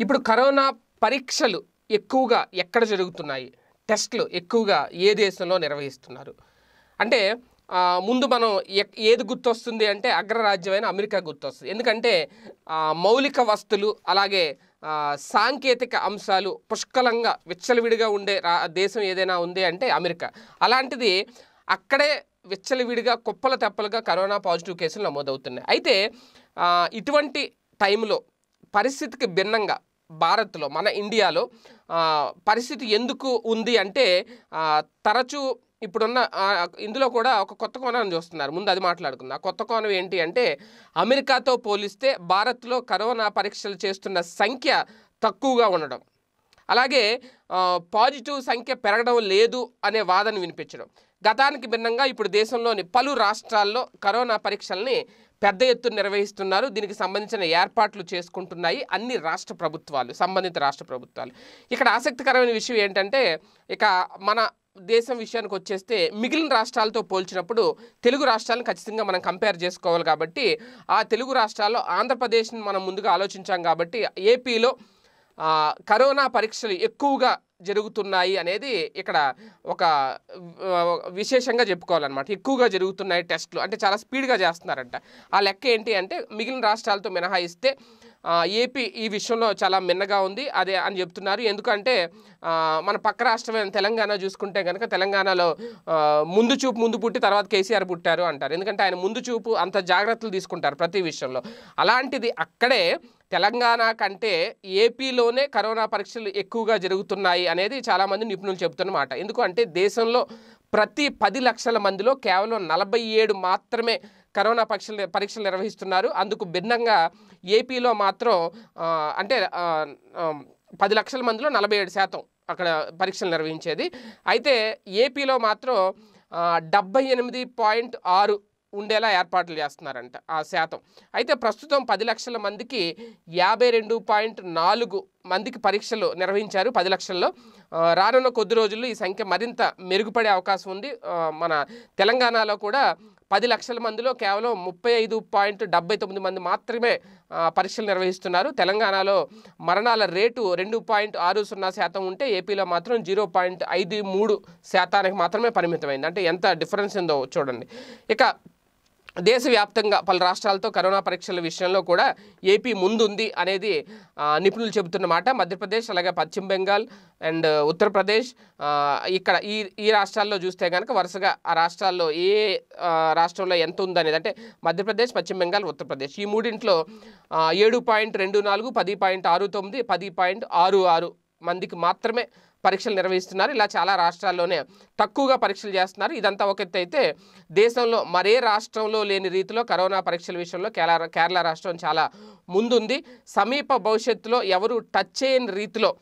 ఇప్పుడు కరోనా పరీక్షలు ఎక్కువగా ఎక్కడ జరుగుతున్నాయి? టెస్ట్లు ఎక్కువగా ఏ దేశంలో నిర్వహిస్తున్నారు? అంటే ముందు మనం ఎక్- ఏది గుర్తొస్తుంది అంటే అగ్రరాజ్యమైన అమెరికా గుర్తొస్తుంది. ఎందుకంటే మౌలిక వస్తువులు అలాగే సాంకేతిక అంశాలు పుష్కలంగా విచ్చలవిడిగా ఉండే రా దేశం ఏదైనా ఉంది అంటే అమెరికా. అలాంటిది అక్కడే విచ్చలవిడిగా కుప్పల తెప్పలుగా కరోనా పాజిటివ్ కేసులు నమోదవుతున్నాయి. అయితే ఇటువంటి టైంలో పరిస్థితికి భిన్నంగా భారత్లో మన ఇండియాలో పరిస్థితి ఎందుకు ఉంది అంటే తరచూ ఇప్పుడున్న ఇందులో కూడా ఒక కొత్త కోణాన్ని చూస్తున్నారు. ముందు అది మాట్లాడుకుందాం. ఆ కొత్త కోణం ఏంటి అంటే అమెరికాతో పోలిస్తే భారత్లో కరోనా పరీక్షలు చేస్తున్న సంఖ్య తక్కువగా ఉండడం. అలాగే పాజిటివ్ సంఖ్య పెరగడం లేదు అనే వాదన వినిపించడం. గతానికి భిన్నంగా ఇప్పుడు దేశంలోని పలు రాష్ట్రాల్లో కరోనా పరీక్షల్ని పెద్ద ఎత్తున నిర్వహిస్తున్నారు. దీనికి సంబంధించిన ఏర్పాట్లు చేసుకుంటున్నాయి అన్ని రాష్ట్ర ప్రభుత్వాలు సంబంధిత రాష్ట్ర ప్రభుత్వాలు. ఇక్కడ ఆసక్తికరమైన విషయం ఏంటంటే ఇక మన దేశం విషయానికి వచ్చేస్తే మిగిలిన రాష్ట్రాలతో పోల్చినప్పుడు తెలుగు రాష్ట్రాలను ఖచ్చితంగా మనం కంపేర్ చేసుకోవాలి కాబట్టి ఆ తెలుగు రాష్ట్రాల్లో ఆంధ్రప్రదేశ్ని మనం ముందుగా ఆలోచించాం కాబట్టి ఏపీలో కరోనా పరీక్షలు ఎక్కువగా జరుగుతున్నాయి అనేది ఇక్కడ ఒక విశేషంగా చెప్పుకోవాలన్నమాట. ఎక్కువగా జరుగుతున్నాయి టెస్టులు. అంటే చాలా స్పీడ్గా చేస్తున్నారంట. ఆ లెక్క ఏంటి అంటే మిగిలిన రాష్ట్రాలతో మినహాయిస్తే ఏపీ ఈ విషయంలో చాలా మిన్నగా ఉంది. అదే అని చెప్తున్నారు. ఎందుకంటే మన పక్క రాష్ట్రమైన తెలంగాణ చూసుకుంటే కనుక తెలంగాణలో ముందు చూపు ముందు పుట్టి తర్వాత కేసీఆర్ పుట్టారు అంటారు. ఎందుకంటే ఆయన ముందు చూపు అంత జాగ్రత్తలు తీసుకుంటారు ప్రతి విషయంలో. అలాంటిది అక్కడే తెలంగాణ కంటే ఏపీలోనే కరోనా పరీక్షలు ఎక్కువగా జరుగుతున్నాయి అనేది చాలామంది నిపుణులు చెబుతున్నమాట. ఎందుకంటే దేశంలో ప్రతి పది లక్షల మందిలో కేవలం నలభై ఏడు మాత్రమే కరోనా పరీక్షలు పరీక్షలు నిర్వహిస్తున్నారు. అందుకు భిన్నంగా ఏపీలో మాత్రం అంటే పది లక్షల మందిలో నలభై ఏడు శాతం అక్కడ పరీక్షలు నిర్వహించేది. అయితే ఏపీలో మాత్రం డెబ్బై ఎనిమిది పాయింట్ ఆరు ఉండేలా ఏర్పాట్లు చేస్తున్నారంట ఆ శాతం. అయితే ప్రస్తుతం పది లక్షల మందికి యాభై రెండు పాయింట్ నాలుగు మందికి పరీక్షలు నిర్వహించారు పది లక్షల్లో. రానున్న కొద్ది రోజుల్లో ఈ సంఖ్య మరింత మెరుగుపడే అవకాశం ఉంది. మన తెలంగాణలో కూడా పది లక్షల మందిలో కేవలం ముప్పై ఐదు పాయింట్ డెబ్బై తొమ్మిది మంది మాత్రమే పరీక్షలు నిర్వహిస్తున్నారు. తెలంగాణలో మరణాల రేటు రెండు పాయింట్ ఆరు సున్నా శాతం ఉంటే ఏపీలో మాత్రం జీరో పాయింట్ ఐదు మూడు శాతానికి మాత్రమే పరిమితమైంది. అంటే ఎంత డిఫరెన్స్ ఉందో చూడండి. ఇక దేశవ్యాప్తంగా పలు రాష్ట్రాలతో కరోనా పరీక్షల విషయంలో కూడా ఏపీ ముందుంది అనేది నిపుణులు చెబుతున్నమాట మధ్యప్రదేశ్ అలాగే పశ్చిమ బెంగాల్ అండ్ ఉత్తరప్రదేశ్ ఇక్కడ ఈ ఈ రాష్ట్రాల్లో చూస్తే కనుక వరుసగా ఆ రాష్ట్రాల్లో ఏ రాష్ట్రంలో ఎంత ఉందనేది అంటే మధ్యప్రదేశ్ పశ్చిమ బెంగాల్ ఉత్తరప్రదేశ్. ఈ మూడింట్లో ఏడు పాయింట్ రెండు నాలుగు పది పాయింట్ ఆరు తొమ్మిది పది పాయింట్ ఆరు ఆరు మందికి మాత్రమే పరీక్షలు నిర్వహిస్తున్నారు. ఇలా చాలా రాష్ట్రాల్లోనే తక్కువగా పరీక్షలు చేస్తున్నారు. ఇదంతా ఒక అయితే దేశంలో మరే రాష్ట్రంలో లేని రీతిలో కరోనా పరీక్షల విషయంలో కేరళ కేరళ రాష్ట్రం చాలా ముందుంది. సమీప భవిష్యత్తులో ఎవరు టచ్ చేయని రీతిలో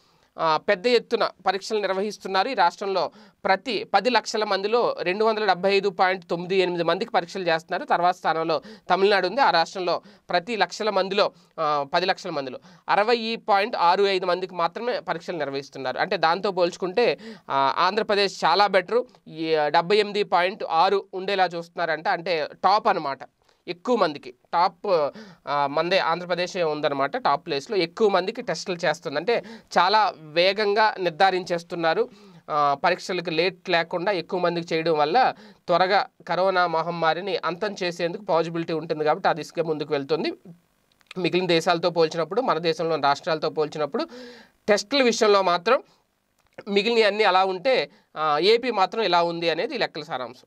పెద్ద ఎత్తున పరీక్షలు నిర్వహిస్తున్నారు. ఈ రాష్ట్రంలో ప్రతి పది లక్షల మందిలో రెండు వందల డెబ్బై ఐదు పాయింట్ తొమ్మిది ఎనిమిది మందికి పరీక్షలు చేస్తున్నారు. తర్వాత స్థానంలో తమిళనాడు ఉంది. ఆ రాష్ట్రంలో ప్రతి లక్షల మందిలో పది లక్షల మందిలో అరవై పాయింట్ ఆరు ఐదు మందికి మాత్రమే పరీక్షలు నిర్వహిస్తున్నారు. అంటే దాంతో పోల్చుకుంటే ఆంధ్రప్రదేశ్ చాలా బెటరు. ఈ డెబ్బై ఎనిమిది పాయింట్ ఆరు ఉండేలా చూస్తున్నారంట. అంటే టాప్ అనమాట ఎక్కువ మందికి టాప్ మందే ఆంధ్రప్రదేశ్ ఉందన్నమాట టాప్ ప్లేస్లో. ఎక్కువ మందికి టెస్టులు చేస్తుంది. అంటే చాలా వేగంగా నిర్ధారించేస్తున్నారు. పరీక్షలకు లేట్ లేకుండా ఎక్కువ మందికి చేయడం వల్ల త్వరగా కరోనా మహమ్మారిని అంతం చేసేందుకు పాజిబిలిటీ ఉంటుంది కాబట్టి ఆ దిశగా ముందుకు వెళ్తుంది. మిగిలిన దేశాలతో పోల్చినప్పుడు మన దేశంలోని రాష్ట్రాలతో పోల్చినప్పుడు టెస్టుల విషయంలో మాత్రం మిగిలిన అన్నీ అలా ఉంటే ఏపీ మాత్రం ఇలా ఉంది అనేది లెక్కల సారాంశం.